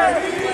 God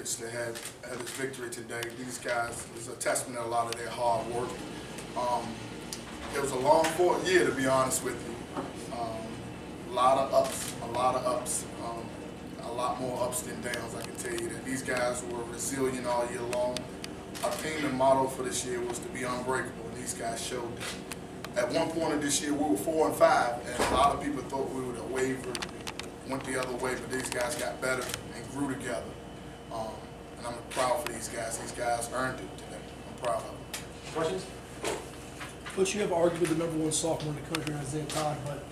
and privileged to have, have this victory today. These guys, is a testament to a lot of their hard work. Um, it was a long fought year, to be honest with you. Um, a lot of ups, a lot of ups. Um, a lot more ups than downs, I can tell you that. These guys were resilient all year long. Our team and motto for this year was to be unbreakable, and these guys showed that. At one point of this year, we were four and five, and a lot of people thought we would have wavered, went the other way, but these guys got better and grew together. Um, and I'm proud for these guys. These guys earned it today. I'm proud of them. Questions? Coach, you have arguably the number one sophomore in the country, Isaiah Todd, but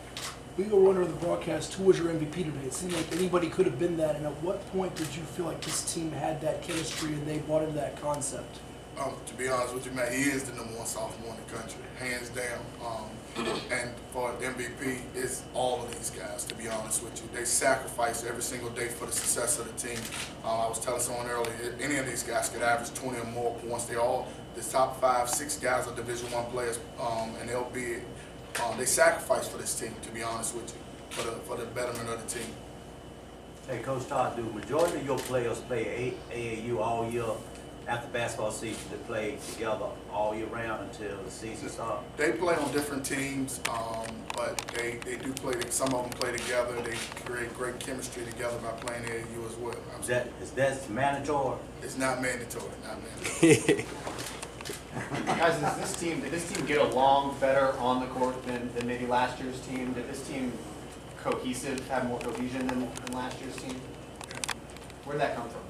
we were wondering in the broadcast, who was your MVP today? It seemed like anybody could have been that, and at what point did you feel like this team had that chemistry and they bought into that concept? Um, to be honest with you, man, he is the number one sophomore in the country, hands down. Um, and for MVP, it's all of these guys, to be honest with you. They sacrifice every single day for the success of the team. Uh, I was telling someone earlier, any of these guys could average 20 or more points. They all, the top five, six guys are Division One players, um, and they'll be, um, they sacrifice for this team, to be honest with you, for the, for the betterment of the team. Hey, Coach Todd, do majority of your players play AAU all year after basketball season? They play together all year round until the season starts? They play on different teams, um, but they, they do play, some of them play together. They create great chemistry together by playing AAU as well. Is that, is that mandatory? It's not mandatory, not mandatory. Guys, does this team, did this team get along better on the court than, than maybe last year's team? Did this team cohesive, have more cohesion than, than last year's team? Where'd that come from?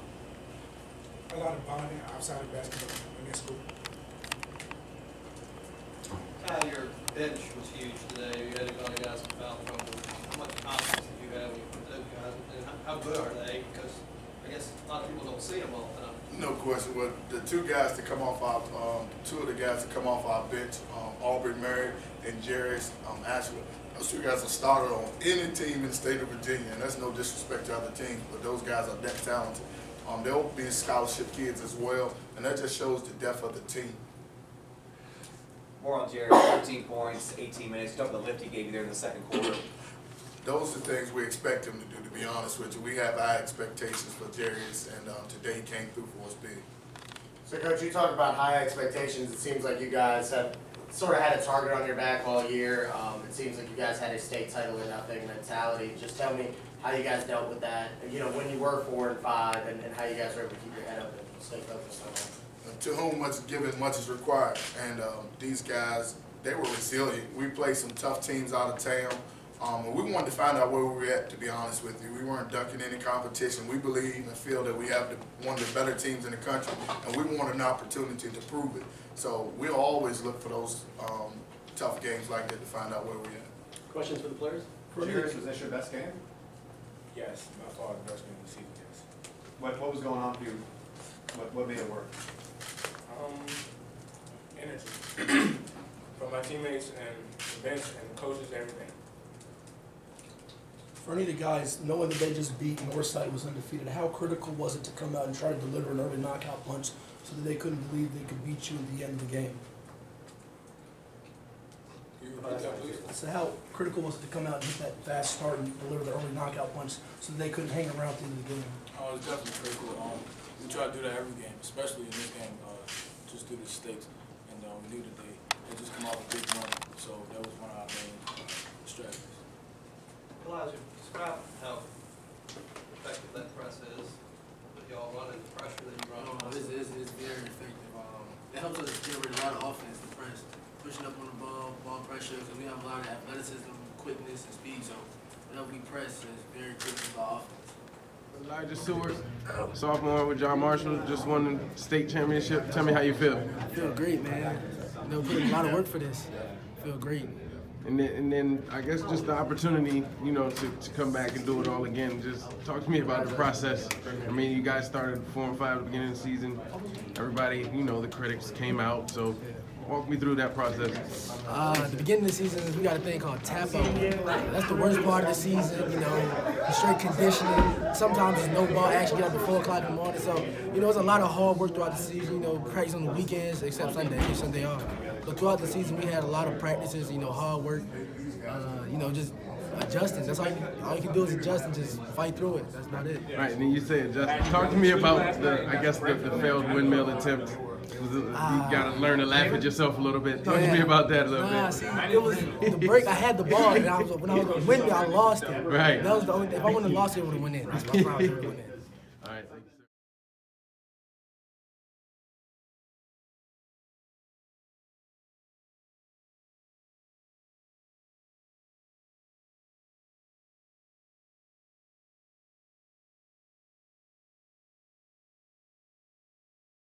A lot of bonding outside of basketball in this school. Kyle, your bench was huge today. You had a lot of guys in foul trouble. How much confidence do you have with those guys? And how, how good are they? Because I guess a lot of people don't see them all the time. No question. Well, the two guys that come off our, um, two of the guys that come off our bench, um, Aubrey Murray and Jairus um, Ashlock, those two guys are started on any team in the state of Virginia, and that's no disrespect to other teams, but those guys are that talented. Um, they'll be scholarship kids as well, and that just shows the depth of the team. More on Jerry, 14 points, 18 minutes. You talked about the lift he gave you there in the second quarter. Those are things we expect him to do, to be honest with you. We have high expectations for Jairus, and um, today he came through for us big. So coach, you talked about high expectations. It seems like you guys have sort of had a target on your back all year. Um, it seems like you guys had a state title or nothing mentality. Just tell me how you guys dealt with that, you know, when you were four and five and, and how you guys were able to keep your head up and stay focused on that. to whom much is given, much is required. And um, these guys, they were resilient. We played some tough teams out of town. Um, and we wanted to find out where we were at, to be honest with you. We weren't ducking any competition. We believe and feel that we have the, one of the better teams in the country, and we wanted an opportunity to prove it. So we'll always look for those um, tough games like that to find out where we're at. Questions for the players? Jairus, was this your best game? Yes, my father the best game of the season, yes. What, what was going on for you? What, what made it work? Um, energy from my teammates and the bench and the coaches, everything. For any of the guys, knowing that they just beat Northside was undefeated, how critical was it to come out and try to deliver an early knockout punch so that they couldn't believe they could beat you at the end of the game? You repeat that, please? So how critical was it to come out and hit that fast start and deliver the early knockout punch so they couldn't hang around at the end of the game? Oh, it's definitely critical. Um, we try to do that every game, especially in this game, uh, just due to the stakes. And, uh, we knew that they, they just come off a big run, so that was one of our main uh, strategies. Elijah, describe how effective that press is. With y'all running the pressure that you run. Um, it's, it's, it's very effective. Um, it helps us generate a lot of offense, the press, pushing up on the ball, ball pressure, because we have a lot of athleticism, quickness, and speed. So whenever we press, it's very critical to our offense. Elijah Seward, sophomore with John Marshall, just won the state championship. Tell me how you feel. I feel great, man. You know, put a lot of work for this. I feel great. And then, and then I guess just the opportunity, you know, to, to come back and do it all again. Just talk to me about the process. I mean, you guys started four and five at the beginning of the season. Everybody, you know, the critics came out. So walk me through that process. Uh, at the beginning of the season, we got a thing called tap out. That's the worst part of the season, you know, the straight conditioning. Sometimes there's no ball action, get up at 4 o'clock in the morning. So, you know, it's a lot of hard work throughout the season, you know, practice on the weekends, except Sunday, Sunday off. But throughout the season, we had a lot of practices, you know, hard work, uh, you know, just adjusting. That's all you, all you can do is adjust and just fight through it. That's not it. Right, and then you said, just talk to me about the, I guess, the, the failed windmill attempt. Was You got to learn to laugh at yourself a little bit. Talk to me about that a little Nah, bit. see, it was the break. I had the ball, and I was when I was going to win it, I lost it. Right. That was the only. Thing. If I wouldn't have lost it, it would have went in. That's my problem.